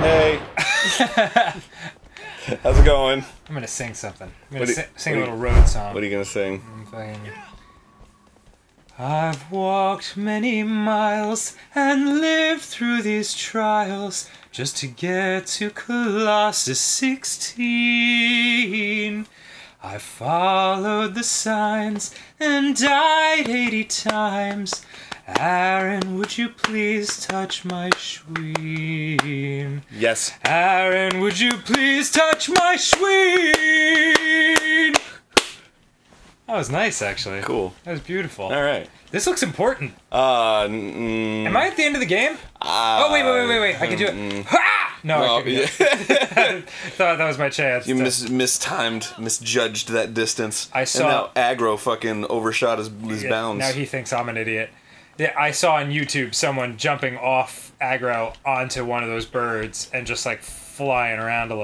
Hey. How's it going? I'm gonna sing something. I'm gonna you- si- sing a do you- little road song. What are you gonna sing? I'm fucking- I've walked many miles and lived through these trials just to get to Colossus 16. I followed the signs and died 80 times. Arin, would you please touch my schween? Yes. Arin, would you please touch my schween? That was nice, actually. Cool. That was beautiful. All right. This looks important. Uh. Mm, Am I at the end of the game? uh, Oh wait, wait, wait, wait, wait! I can do it. Ha! No, Well, yeah. Thought that was my chance. you to- mis- mistimed, misjudged that distance. I saw- And now Agro fucking overshot his, his Yeah, bounds. Now he thinks I'm an idiot. Yeah, I saw on YouTube someone jumping off Agro onto one of those birds and just like flying around a little.